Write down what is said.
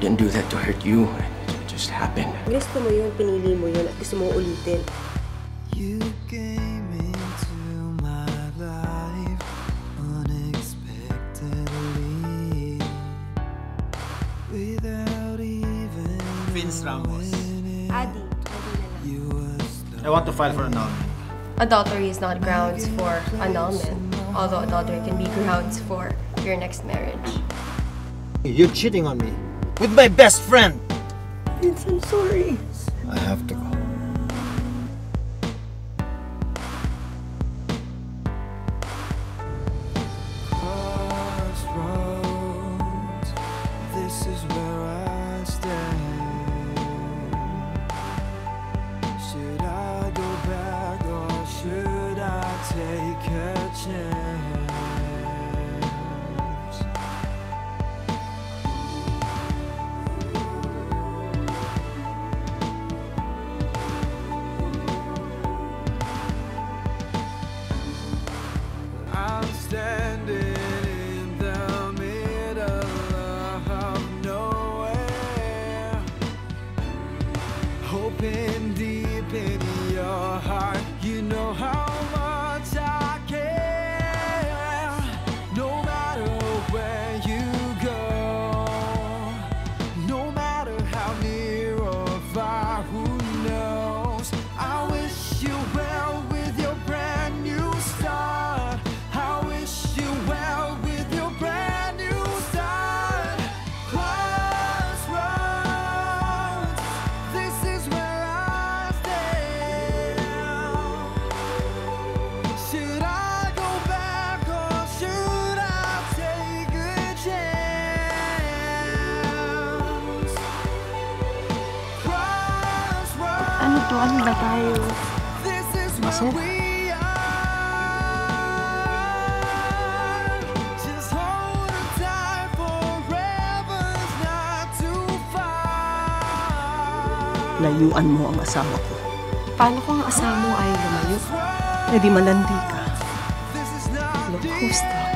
didn't do that to hurt you. It just happened. Gusto mo yun, pinili mo yun, at gusto mo ulitin. You came into my life unexpectedly without even Vince Ramos. Adi, Adi na lang. you were I want to file for annulment. Adultery is not grounds for annulment, although adultery can be grounds for your next marriage. You're cheating on me. With my best friend! Vince, I'm sorry. I have to go. This is where I stand. Should I go back or should I take a chance? I'm standing forever's not too far. Layuan mo ang asawa ko. Paano kung ang asawa mo ay lumayo? E di malandi ka. Look who's.